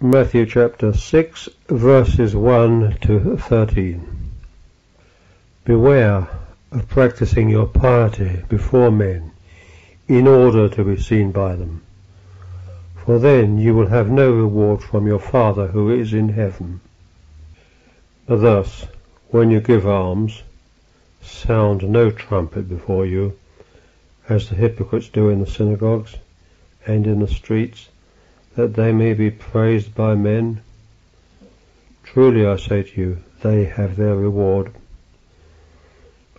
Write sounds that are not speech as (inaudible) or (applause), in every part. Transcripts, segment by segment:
Matthew chapter 6, verses 1 to 13. Beware of practicing your piety before men in order to be seen by them, for then you will have no reward from your Father who is in heaven. Thus, when you give alms, sound no trumpet before you, as the hypocrites do in the synagogues and in the streets that they may be praised by men? Truly I say to you, they have their reward.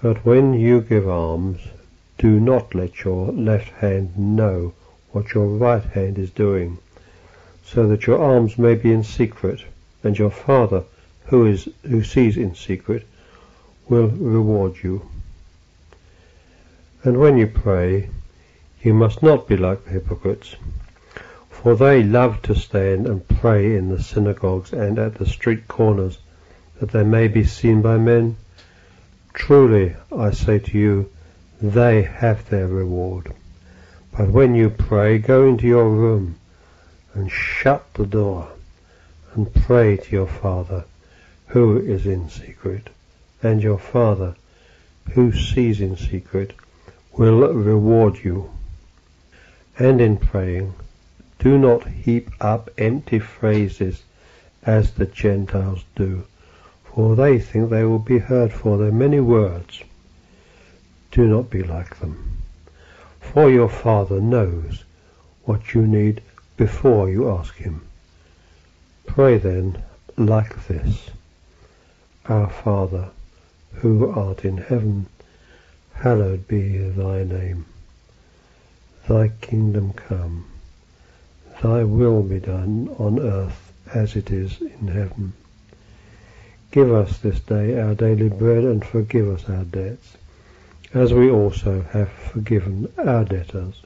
But when you give alms, do not let your left hand know what your right hand is doing, so that your alms may be in secret, and your Father, who is who sees in secret, will reward you. And when you pray, you must not be like the hypocrites for they love to stand and pray in the synagogues and at the street corners, that they may be seen by men. Truly, I say to you, they have their reward. But when you pray, go into your room and shut the door and pray to your Father who is in secret, and your Father who sees in secret will reward you. And in praying, do not heap up empty phrases as the Gentiles do, for they think they will be heard for their many words. Do not be like them, for your Father knows what you need before you ask Him. Pray then like this Our Father, who art in heaven, hallowed be thy name. Thy kingdom come Thy will be done on earth as it is in heaven. Give us this day our daily bread and forgive us our debts, as we also have forgiven our debtors.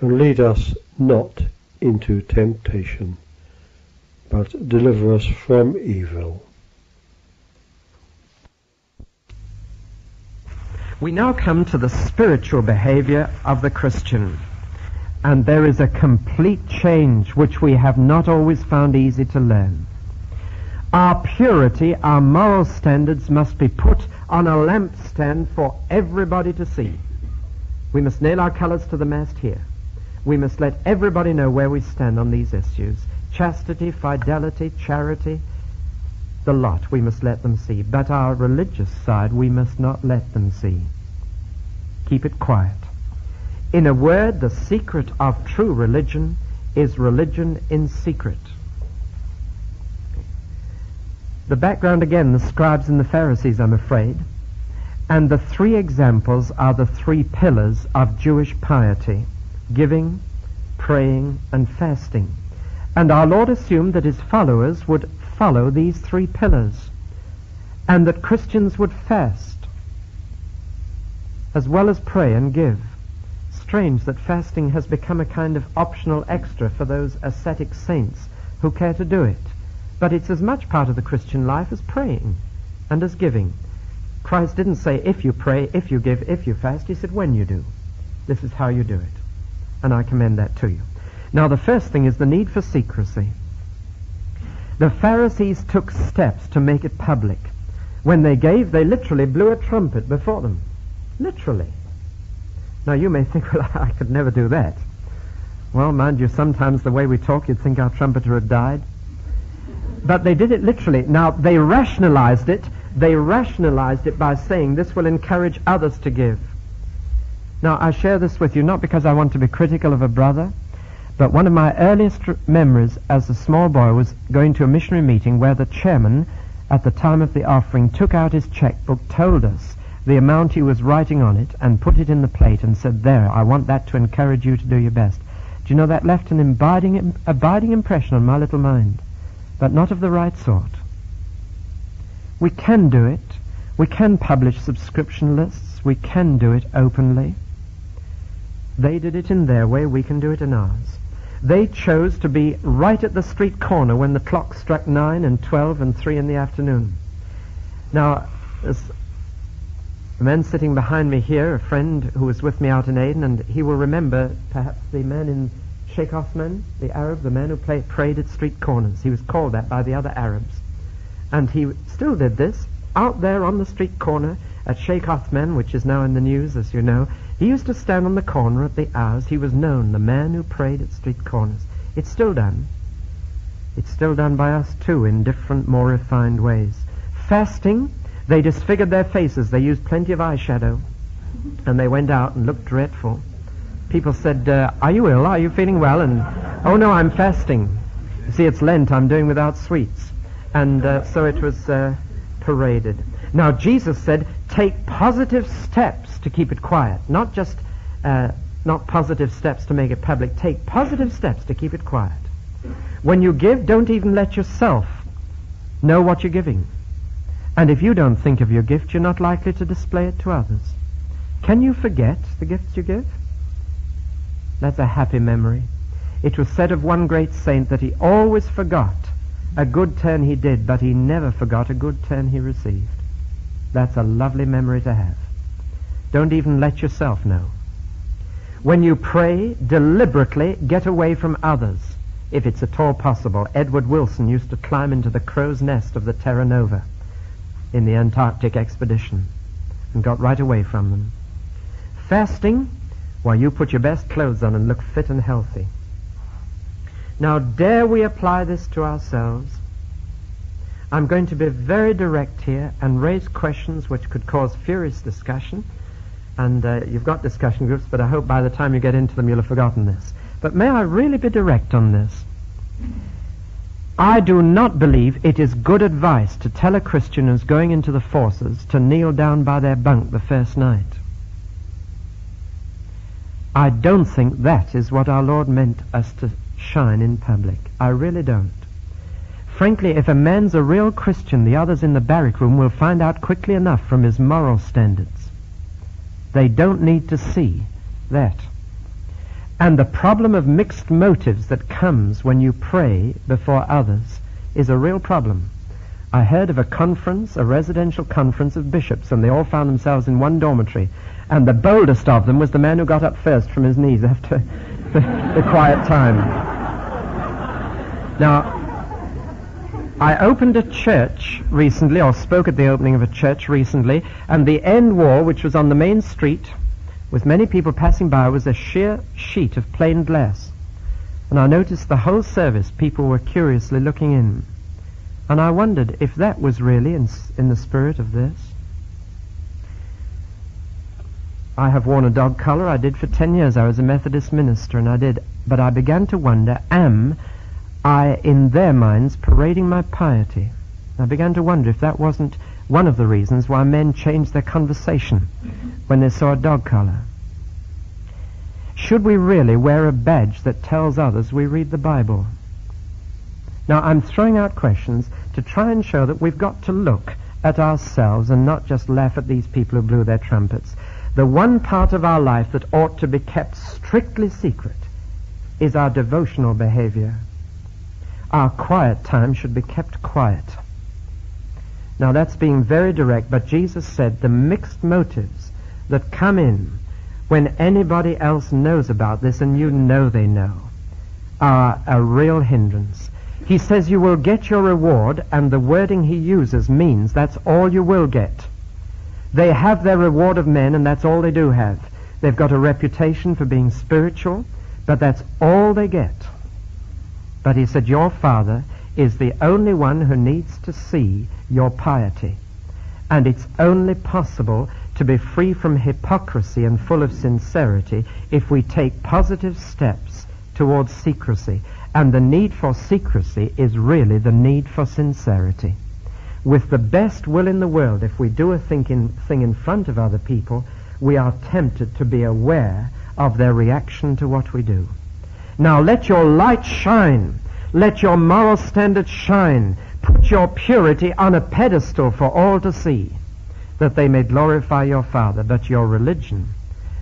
And lead us not into temptation, but deliver us from evil. We now come to the spiritual behavior of the Christian and there is a complete change which we have not always found easy to learn. Our purity, our moral standards must be put on a lampstand for everybody to see. We must nail our colors to the mast here. We must let everybody know where we stand on these issues. Chastity, fidelity, charity, the lot we must let them see. But our religious side we must not let them see. Keep it quiet. In a word, the secret of true religion is religion in secret. The background again, the scribes and the Pharisees, I'm afraid. And the three examples are the three pillars of Jewish piety giving, praying, and fasting. And our Lord assumed that his followers would follow these three pillars, and that Christians would fast, as well as pray and give strange that fasting has become a kind of optional extra for those ascetic saints who care to do it. But it's as much part of the Christian life as praying and as giving. Christ didn't say if you pray, if you give, if you fast. He said when you do. This is how you do it. And I commend that to you. Now the first thing is the need for secrecy. The Pharisees took steps to make it public. When they gave, they literally blew a trumpet before them. Literally. Now you may think, (laughs) well, I could never do that. Well, mind you, sometimes the way we talk, you'd think our trumpeter had died. But they did it literally. Now, they rationalized it. They rationalized it by saying this will encourage others to give. Now, I share this with you not because I want to be critical of a brother, but one of my earliest memories as a small boy was going to a missionary meeting where the chairman, at the time of the offering, took out his checkbook, told us the amount he was writing on it and put it in the plate and said, There, I want that to encourage you to do your best. Do you know that left an abiding, abiding impression on my little mind, but not of the right sort. We can do it. We can publish subscription lists. We can do it openly. They did it in their way. We can do it in ours. They chose to be right at the street corner when the clock struck nine and twelve and three in the afternoon. Now, the man sitting behind me here, a friend who was with me out in Aden, and he will remember perhaps the man in Sheikh Othman, the Arab, the man who play, prayed at street corners. He was called that by the other Arabs. And he still did this out there on the street corner at Sheikh Othman, which is now in the news, as you know. He used to stand on the corner at the hours. He was known, the man who prayed at street corners. It's still done. It's still done by us too in different, more refined ways. Fasting, they disfigured their faces. They used plenty of eyeshadow. And they went out and looked dreadful. People said, uh, Are you ill? Are you feeling well? And, Oh no, I'm fasting. You see, it's Lent. I'm doing without sweets. And uh, so it was uh, paraded. Now, Jesus said, Take positive steps to keep it quiet. Not just, uh, not positive steps to make it public. Take positive steps to keep it quiet. When you give, don't even let yourself know what you're giving. And if you don't think of your gift, you're not likely to display it to others. Can you forget the gifts you give? That's a happy memory. It was said of one great saint that he always forgot a good turn he did, but he never forgot a good turn he received. That's a lovely memory to have. Don't even let yourself know. When you pray, deliberately get away from others if it's at all possible. Edward Wilson used to climb into the crow's nest of the Terra Nova in the Antarctic expedition and got right away from them. Fasting, while you put your best clothes on and look fit and healthy. Now, dare we apply this to ourselves? I'm going to be very direct here and raise questions which could cause furious discussion. And uh, you've got discussion groups, but I hope by the time you get into them you'll have forgotten this. But may I really be direct on this? I do not believe it is good advice to tell a Christian who's going into the forces to kneel down by their bunk the first night. I don't think that is what our Lord meant us to shine in public. I really don't. Frankly, if a man's a real Christian, the others in the barrack room will find out quickly enough from his moral standards. They don't need to see that. And the problem of mixed motives that comes when you pray before others is a real problem. I heard of a conference, a residential conference of bishops, and they all found themselves in one dormitory. And the boldest of them was the man who got up first from his knees after (laughs) the, the quiet time. Now, I opened a church recently, or spoke at the opening of a church recently, and the end wall, which was on the main street, with many people passing by, was a sheer sheet of plain glass. And I noticed the whole service, people were curiously looking in. And I wondered if that was really in, in the spirit of this. I have worn a dog collar. I did for ten years. I was a Methodist minister, and I did. But I began to wonder, am I, in their minds, parading my piety? I began to wonder if that wasn't one of the reasons why men changed their conversation when they saw a dog collar. Should we really wear a badge that tells others we read the Bible? Now, I'm throwing out questions to try and show that we've got to look at ourselves and not just laugh at these people who blew their trumpets. The one part of our life that ought to be kept strictly secret is our devotional behavior. Our quiet time should be kept quiet. Now that's being very direct, but Jesus said the mixed motives that come in when anybody else knows about this and you know they know are a real hindrance. He says you will get your reward and the wording he uses means that's all you will get. They have their reward of men and that's all they do have. They've got a reputation for being spiritual, but that's all they get. But he said your father is the only one who needs to see your piety. And it's only possible to be free from hypocrisy and full of sincerity if we take positive steps towards secrecy. And the need for secrecy is really the need for sincerity. With the best will in the world, if we do a thinking, thing in front of other people, we are tempted to be aware of their reaction to what we do. Now let your light shine let your moral standards shine. Put your purity on a pedestal for all to see, that they may glorify your Father. But your religion,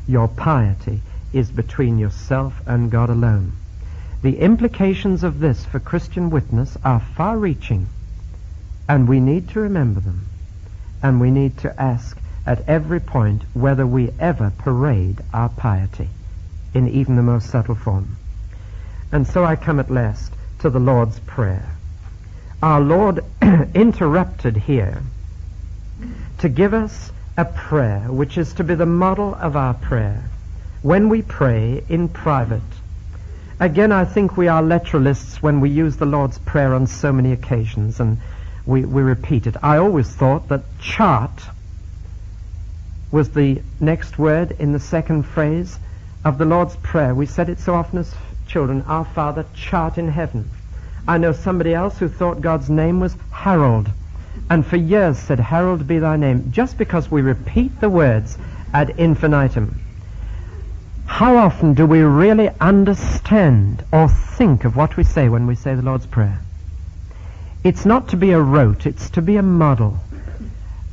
your piety, is between yourself and God alone. The implications of this for Christian witness are far reaching, and we need to remember them. And we need to ask at every point whether we ever parade our piety in even the most subtle form. And so I come at last to the Lord's Prayer. Our Lord (clears throat) interrupted here to give us a prayer which is to be the model of our prayer when we pray in private. Again, I think we are literalists when we use the Lord's Prayer on so many occasions and we, we repeat it. I always thought that chart was the next word in the second phrase of the Lord's Prayer. We said it so often as children, Our Father, chart in heaven. I know somebody else who thought God's name was Harold and for years said, Harold be thy name, just because we repeat the words ad infinitum. How often do we really understand or think of what we say when we say the Lord's Prayer? It's not to be a rote, it's to be a model.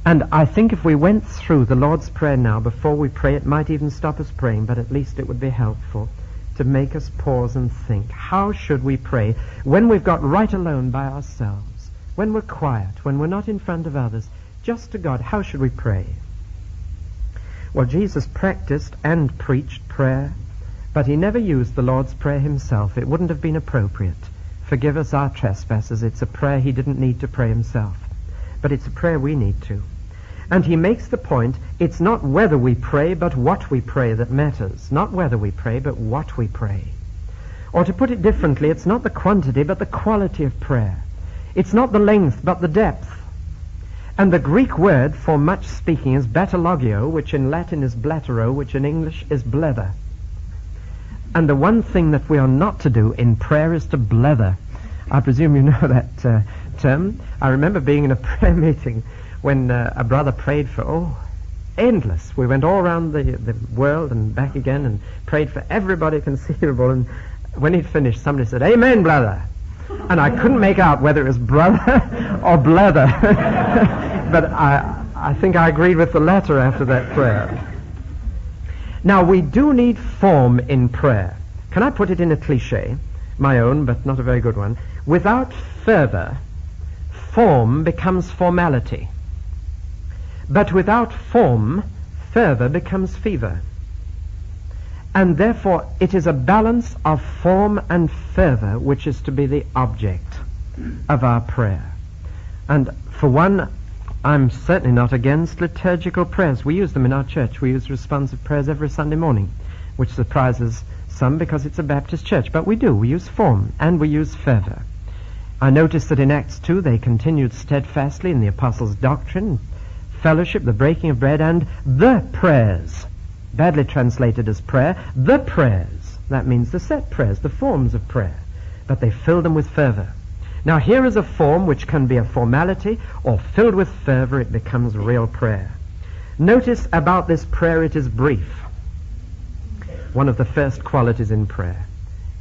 And I think if we went through the Lord's Prayer now before we pray, it might even stop us praying, but at least it would be helpful to make us pause and think. How should we pray when we've got right alone by ourselves? when we're quiet, when we're not in front of others, just to God, how should we pray? Well, Jesus practiced and preached prayer, but he never used the Lord's Prayer himself. It wouldn't have been appropriate. Forgive us our trespasses. It's a prayer he didn't need to pray himself, but it's a prayer we need to. And he makes the point, it's not whether we pray, but what we pray that matters. Not whether we pray, but what we pray. Or to put it differently, it's not the quantity, but the quality of prayer. It's not the length, but the depth. And the Greek word for much speaking is batalogio, which in Latin is blatero, which in English is blether. And the one thing that we are not to do in prayer is to blether. I presume you know (laughs) that uh, term. I remember being in a prayer (laughs) meeting when uh, a brother prayed for, oh, endless. We went all around the, the world and back again and prayed for everybody (laughs) conceivable. And when he'd finished, somebody said, Amen, brother and I couldn't make out whether it was brother (laughs) or blether. (laughs) but I, I think I agreed with the latter after that prayer. Now, we do need form in prayer. Can I put it in a cliche? My own, but not a very good one. Without fervor, form becomes formality. But without form, fervor becomes fever and therefore it is a balance of form and fervor which is to be the object of our prayer. And for one, I'm certainly not against liturgical prayers. We use them in our church. We use responsive prayers every Sunday morning, which surprises some because it's a Baptist church. But we do. We use form and we use fervor. I notice that in Acts 2 they continued steadfastly in the apostles' doctrine, fellowship, the breaking of bread, and the prayers badly translated as prayer, the prayers. That means the set prayers, the forms of prayer. But they fill them with fervor. Now here is a form which can be a formality, or filled with fervor, it becomes real prayer. Notice about this prayer, it is brief. One of the first qualities in prayer.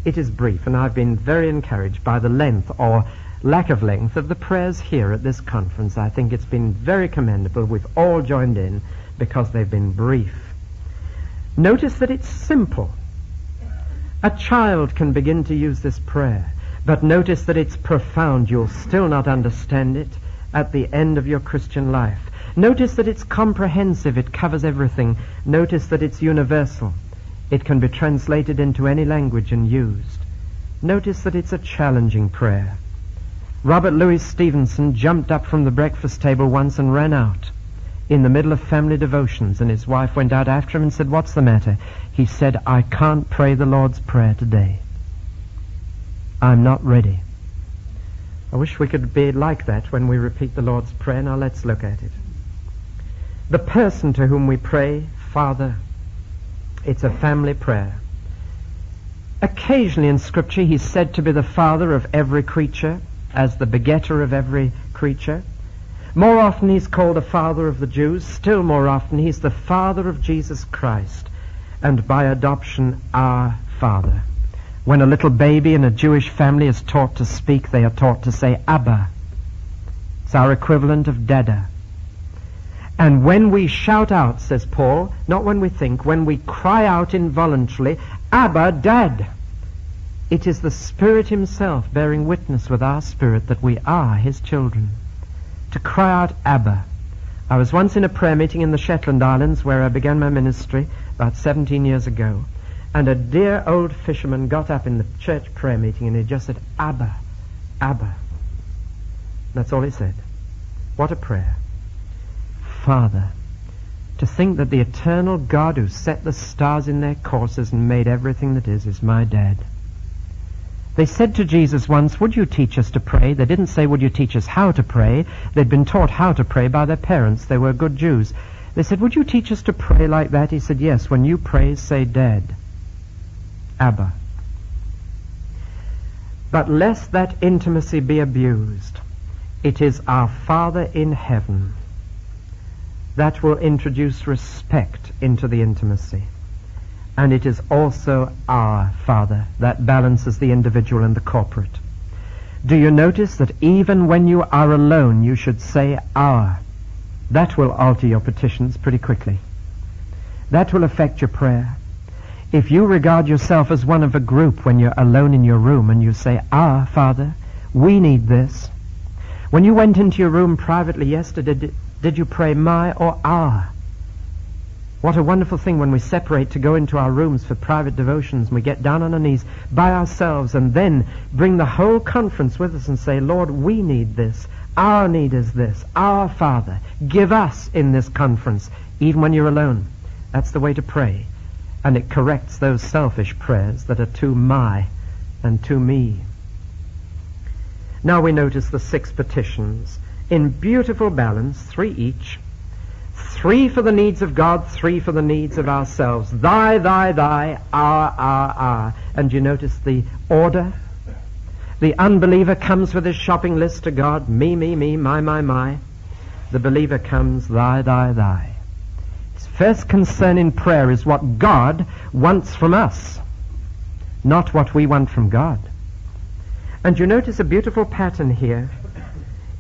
It is brief, and I've been very encouraged by the length or lack of length of the prayers here at this conference. I think it's been very commendable. We've all joined in because they've been brief. Notice that it's simple. A child can begin to use this prayer, but notice that it's profound. You'll still not understand it at the end of your Christian life. Notice that it's comprehensive. It covers everything. Notice that it's universal. It can be translated into any language and used. Notice that it's a challenging prayer. Robert Louis Stevenson jumped up from the breakfast table once and ran out in the middle of family devotions, and his wife went out after him and said, What's the matter? He said, I can't pray the Lord's Prayer today. I'm not ready. I wish we could be like that when we repeat the Lord's Prayer. Now let's look at it. The person to whom we pray, Father, it's a family prayer. Occasionally in Scripture he's said to be the father of every creature, as the begetter of every creature. More often he's called the father of the Jews. Still more often he's the father of Jesus Christ. And by adoption, our father. When a little baby in a Jewish family is taught to speak, they are taught to say Abba. It's our equivalent of Dada. And when we shout out, says Paul, not when we think, when we cry out involuntarily, Abba, Dad, it is the Spirit Himself bearing witness with our spirit that we are His children to cry out Abba. I was once in a prayer meeting in the Shetland Islands where I began my ministry about 17 years ago. And a dear old fisherman got up in the church prayer meeting and he just said, Abba, Abba. That's all he said. What a prayer. Father, to think that the eternal God who set the stars in their courses and made everything that is, is my dad. They said to Jesus once, Would you teach us to pray? They didn't say, Would you teach us how to pray? They'd been taught how to pray by their parents. They were good Jews. They said, Would you teach us to pray like that? He said, Yes. When you pray, say Dad. Abba. But lest that intimacy be abused, it is our Father in heaven that will introduce respect into the intimacy. And it is also our Father that balances the individual and the corporate. Do you notice that even when you are alone, you should say our? That will alter your petitions pretty quickly. That will affect your prayer. If you regard yourself as one of a group when you're alone in your room and you say, Our Father, we need this. When you went into your room privately yesterday, did, did you pray my or our? What a wonderful thing when we separate to go into our rooms for private devotions and we get down on our knees by ourselves and then bring the whole conference with us and say, Lord, we need this. Our need is this. Our Father, give us in this conference, even when you're alone. That's the way to pray and it corrects those selfish prayers that are to my and to me. Now we notice the six petitions in beautiful balance, three each. Three for the needs of God, three for the needs of ourselves. Thy, thy, thy, our, our, our. And you notice the order? The unbeliever comes with his shopping list to God, me, me, me, my, my, my. The believer comes, thy, thy, thy first concern in prayer is what God wants from us, not what we want from God. And you notice a beautiful pattern here.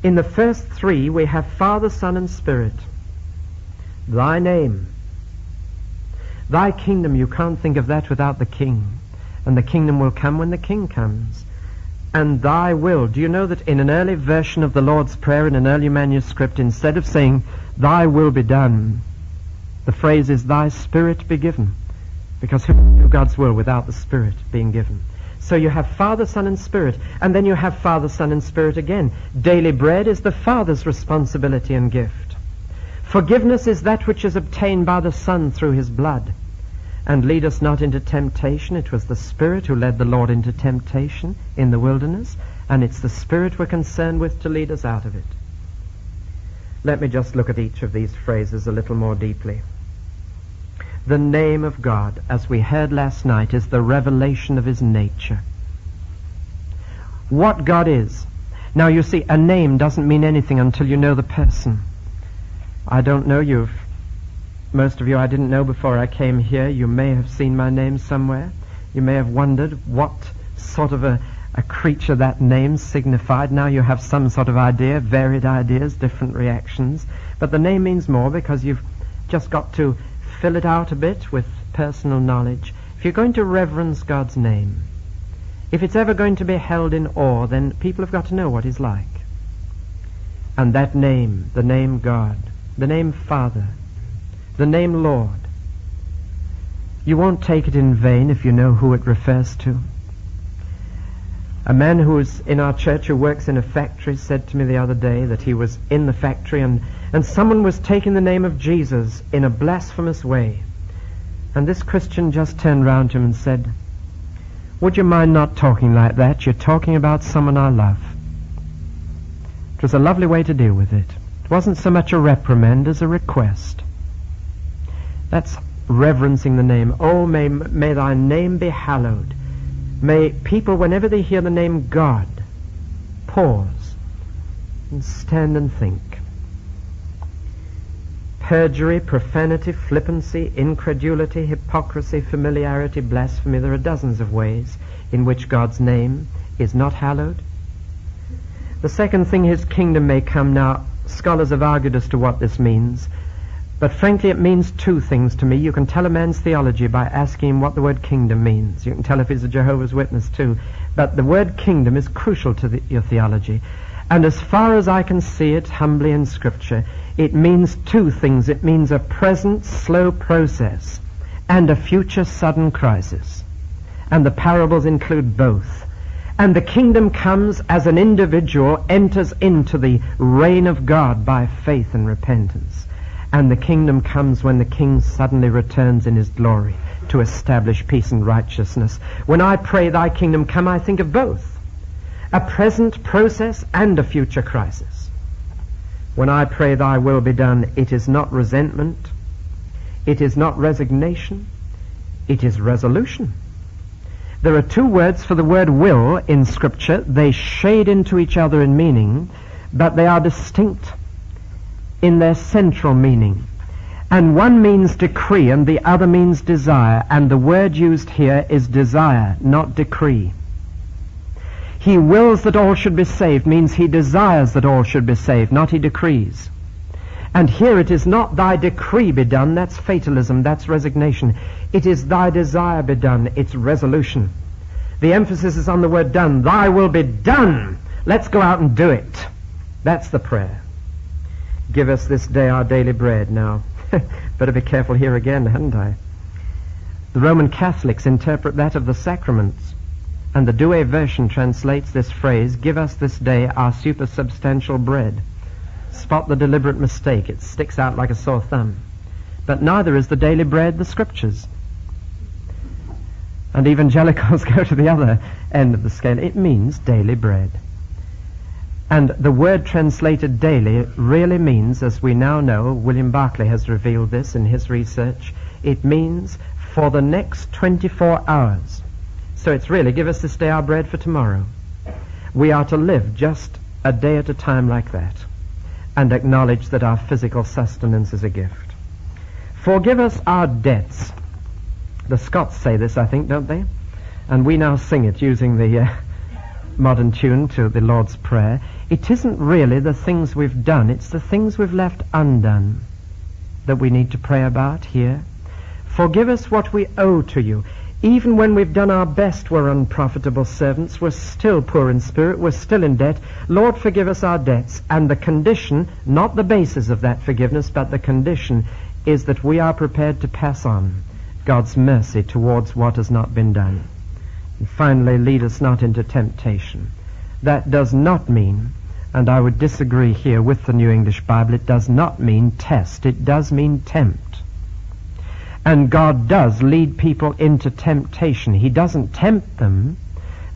In the first three, we have Father, Son, and Spirit. Thy name. Thy kingdom, you can't think of that without the King. And the kingdom will come when the King comes. And thy will. Do you know that in an early version of the Lord's Prayer, in an early manuscript, instead of saying, Thy will be done, the phrase is, Thy Spirit be given. Because who can do God's will without the Spirit being given? So you have Father, Son, and Spirit, and then you have Father, Son, and Spirit again. Daily bread is the Father's responsibility and gift. Forgiveness is that which is obtained by the Son through his blood. And lead us not into temptation. It was the Spirit who led the Lord into temptation in the wilderness, and it's the Spirit we're concerned with to lead us out of it. Let me just look at each of these phrases a little more deeply. The name of God, as we heard last night, is the revelation of his nature. What God is. Now you see, a name doesn't mean anything until you know the person. I don't know you. Most of you I didn't know before I came here. You may have seen my name somewhere. You may have wondered what sort of a, a creature that name signified. Now you have some sort of idea, varied ideas, different reactions. But the name means more because you've just got to fill it out a bit with personal knowledge. If you're going to reverence God's name, if it's ever going to be held in awe, then people have got to know what He's like. And that name, the name God, the name Father, the name Lord, you won't take it in vain if you know who it refers to. A man who is in our church who works in a factory said to me the other day that he was in the factory and, and someone was taking the name of Jesus in a blasphemous way. And this Christian just turned round to him and said, Would you mind not talking like that? You're talking about someone I love. It was a lovely way to deal with it. Wasn't so much a reprimand as a request. That's reverencing the name. Oh, may, may thy name be hallowed. May people, whenever they hear the name God, pause and stand and think. Perjury, profanity, flippancy, incredulity, hypocrisy, familiarity, blasphemy, there are dozens of ways in which God's name is not hallowed. The second thing, his kingdom may come. Now, scholars have argued as to what this means. But frankly, it means two things to me. You can tell a man's theology by asking him what the word kingdom means. You can tell if he's a Jehovah's Witness too. But the word kingdom is crucial to the, your theology. And as far as I can see it humbly in Scripture, it means two things. It means a present, slow process. and a future sudden crisis. And the parables include both. And the kingdom comes as an individual enters into the reign of God by faith and repentance. And the kingdom comes when the king suddenly returns in his glory to establish peace and righteousness. When I pray, Thy kingdom come, I think of both a present process and a future crisis. When I pray, Thy will be done, it is not resentment, it is not resignation, it is resolution. There are two words for the word will in Scripture. They shade into each other in meaning, but they are distinct in their central meaning. And one means decree and the other means desire, and the word used here is desire, not decree. He wills that all should be saved means he desires that all should be saved, not he decrees. And here it is not thy decree be done, that's fatalism, that's resignation. It is thy desire be done, it's resolution. The emphasis is on the word done. Thy will be done. Let's go out and do it. That's the prayer. Give us this day our daily bread. Now, (laughs) better be careful here again, hadn't I? The Roman Catholics interpret that of the sacraments. And the Douay version translates this phrase, give us this day our supersubstantial bread. Spot the deliberate mistake. It sticks out like a sore thumb. But neither is the daily bread the scriptures. And evangelicals (laughs) go to the other end of the scale. It means daily bread. And the word translated daily really means, as we now know, William Barclay has revealed this in his research, it means for the next 24 hours. So it's really give us this day our bread for tomorrow. We are to live just a day at a time like that and acknowledge that our physical sustenance is a gift. Forgive us our debts. The Scots say this, I think, don't they? And we now sing it using the uh, (laughs) modern tune to the Lord's Prayer. It isn't really the things we've done, it's the things we've left undone that we need to pray about here. Forgive us what we owe to you. Even when we've done our best, we're unprofitable servants. We're still poor in spirit. We're still in debt. Lord, forgive us our debts. And the condition, not the basis of that forgiveness, but the condition is that we are prepared to pass on God's mercy towards what has not been done. And finally, lead us not into temptation. That does not mean, and I would disagree here with the New English Bible, it does not mean test. It does mean tempt. And God does lead people into temptation. He doesn't tempt them,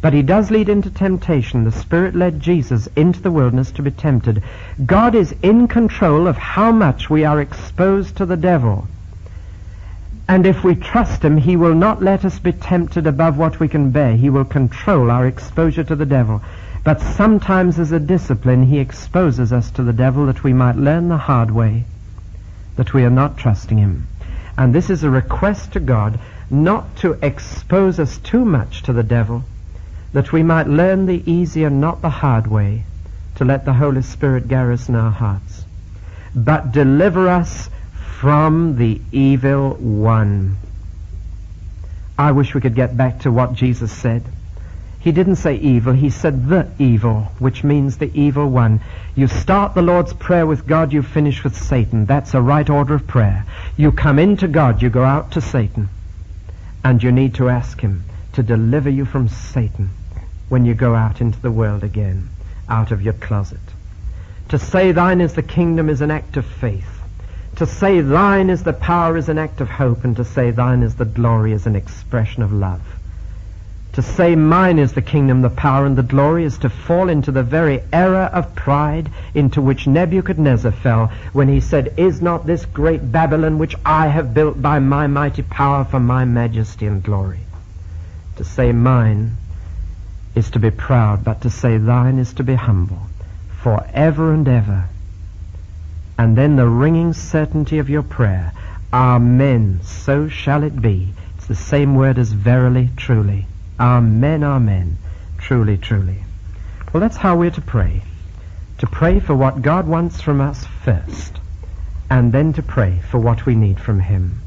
but he does lead into temptation. The Spirit led Jesus into the wilderness to be tempted. God is in control of how much we are exposed to the devil. And if we trust him, he will not let us be tempted above what we can bear. He will control our exposure to the devil. But sometimes as a discipline, he exposes us to the devil that we might learn the hard way that we are not trusting him. And this is a request to God not to expose us too much to the devil, that we might learn the easy and not the hard way to let the Holy Spirit garrison our hearts. But deliver us from the evil one. I wish we could get back to what Jesus said. He didn't say evil, he said the evil, which means the evil one. You start the Lord's Prayer with God, you finish with Satan. That's a right order of prayer. You come into God, you go out to Satan. And you need to ask him to deliver you from Satan when you go out into the world again, out of your closet. To say thine is the kingdom is an act of faith. To say thine is the power is an act of hope, and to say thine is the glory is an expression of love. To say mine is the kingdom, the power, and the glory is to fall into the very error of pride into which Nebuchadnezzar fell when he said, Is not this great Babylon which I have built by my mighty power for my majesty and glory? To say mine is to be proud, but to say thine is to be humble, for ever and ever. And then the ringing certainty of your prayer, Amen, so shall it be. It's the same word as verily, truly. Amen, amen. Truly, truly. Well, that's how we're to pray. To pray for what God wants from us first, and then to pray for what we need from Him.